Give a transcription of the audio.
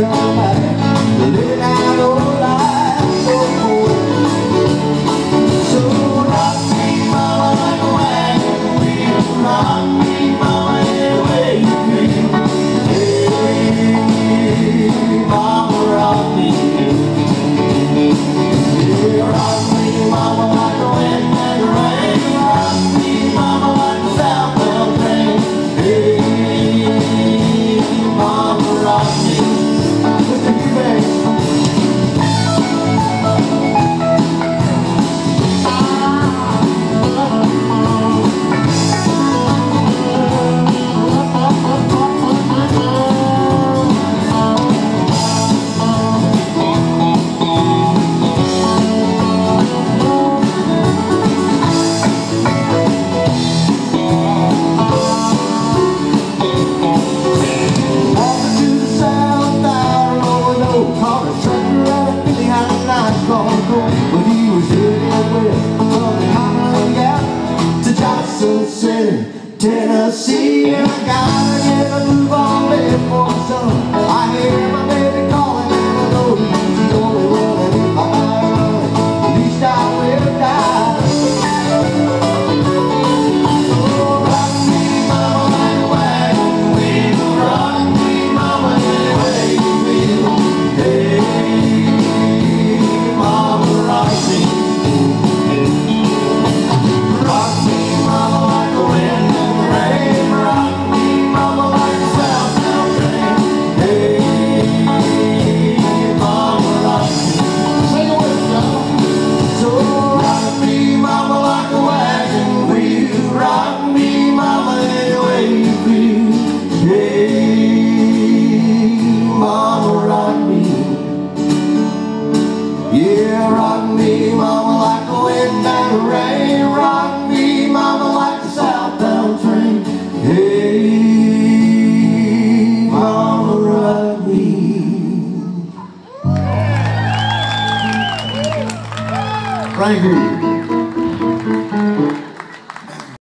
down Tennessee, and I gotta get a move on before the sun. right here.